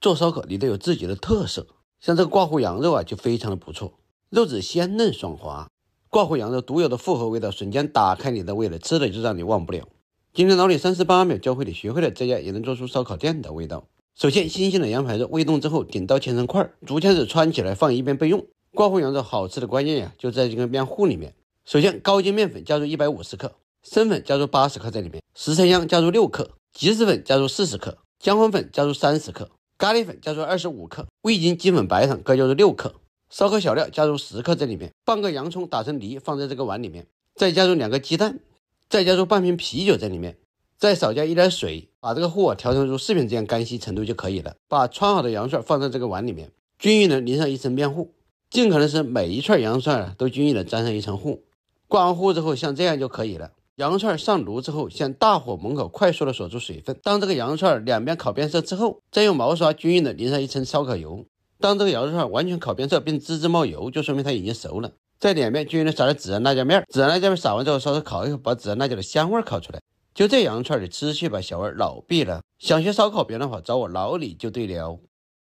做烧烤你得有自己的特色。像这个挂糊羊肉啊，就非常的不错，肉质鲜嫩爽滑，挂糊羊肉独有的复合味道瞬间打开你的味蕾，吃了就让你忘不了。今天老李三十八秒教会你学会了，在家也能做出烧烤店的味道。首先，新鲜的羊排肉未冻之后，顶刀切成块，竹签子穿起来放一边备用。挂糊羊肉好吃的关键呀，就在这个面糊里面。首先，高筋面粉加入一百五十克，生粉加入八十克在里面，十三香加入六克，吉士粉加入四十克，姜黄粉加入三十克。咖喱粉加入二十五克，味精、鸡粉、白糖各加入六克，烧烤小料加入十克在里面，半个洋葱打成泥放在这个碗里面，再加入两个鸡蛋，再加入半瓶啤酒在里面，再少加一点水，把这个糊啊调成如视频这样干稀程度就可以了。把穿好的羊串放在这个碗里面，均匀的淋上一层面糊，尽可能是每一串羊串啊都均匀的沾上一层糊。挂完糊之后，像这样就可以了。羊肉串上炉之后，先大火猛烤，快速的锁住水分。当这个羊肉串两边烤变色之后，再用毛刷均匀的淋上一层烧烤油。当这个羊肉串完全烤变色并滋滋冒油，就说明它已经熟了。在两边均匀的撒点孜然辣椒面，孜然辣椒面撒完之后，稍稍烤一会，把孜然辣椒的香味烤出来。就这羊肉串的吃去吧，小味老毕了。想学烧烤别的话，找我老李就对了。